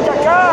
Atacar!